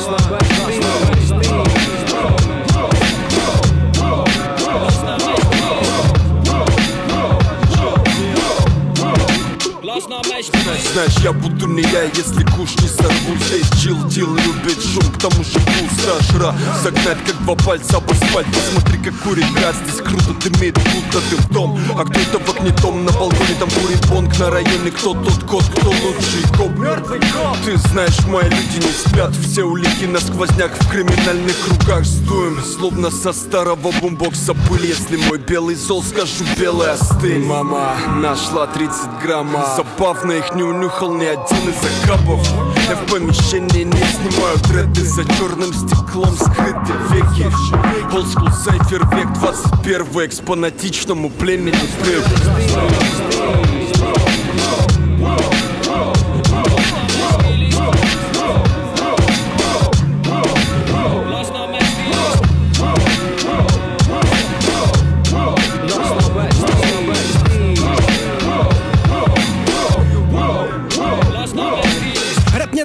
What's the знаешь, я буду не я, если куш не сорву. Здесь чил, дил, любит шум, к тому же пусто. Жра, загнать как два пальца об асфальт. Посмотри, как курит газ, здесь круто дымит, будто ты в том. А кто это в огнетом, на балконе? Там курит бонг На районе. Кто тот кот, кто лучший коп? Мертвый коп. Ты знаешь, мои люди не спят. Все улики на сквозняк в криминальных кругах Сдуем, словно со старого бумбокса пыль. Если мой белый зол, скажу белый остынь. Мама нашла 30 грамма Забавно их не унюхал ни один из акабов Я в помещении не снимаю дреды За черным стеклом скрыты веки. Олдскул сайфер век 21 Экспонатичному племени привык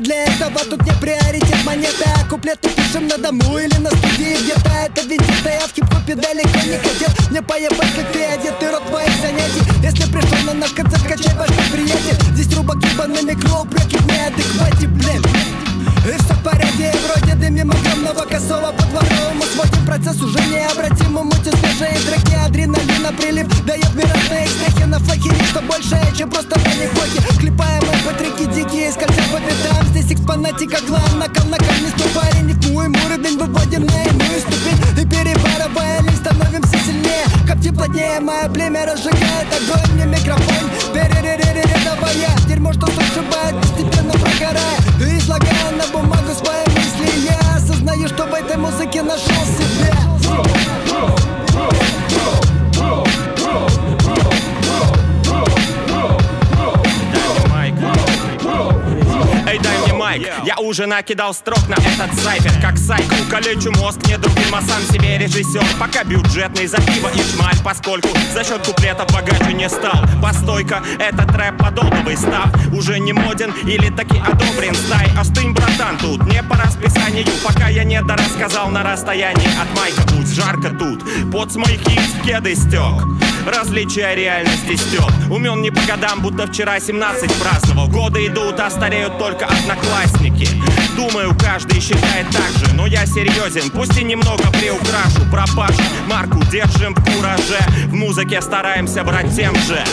для этого, тут не приоритет монеты А куплеты пишем на дому или на студии где-то. Это вендетта, я в хип-хопе далеко не хотел Мне поебать, как ты одет и рот твоих занятий. Если пришел на наш концерт, качай башку, приятель. Здесь микро, упреки в неадеквате, блин. И все в порядке, вроде дым мимо огромного косого по дворовому. Сводим Процесс уже необратим, мути свежие треки Адреналина прилив дает мирожные смехи На флахере, что больше, чем просто на эпохи. Клепаем мп Здесь экспонатика, главное, на кол на камне ступали Рифмуем уровень, выводим на иную ступень И перебарывая лень, становимся сильнее. Копти плотнее, мое племя разжигает огонь Мне микрофон, переререререревая Уже накидал строк на этот сайфер Как сайкл, калечу мозг не другим, а сам себе режиссер. Пока бюджетный за пиво и шмаль Поскольку за счет куплета богаче не стал. Постойка, этот рэп подолбовый став. Уже не моден или таки одобрен Стай, остынь, братан, тут не по расписанию. Пока я не дорассказал на расстоянии От майка будь жарко тут. Под с моих яиц кеды стек Различия реальности стек Умен не по годам, будто вчера 17 праздновал. Годы идут, а стареют только одноклассники Думаю, каждый считает так же Но я серьезен, пусть и немного приукрашу Пропашу, марку держим в кураже. В музыке стараемся брать тем же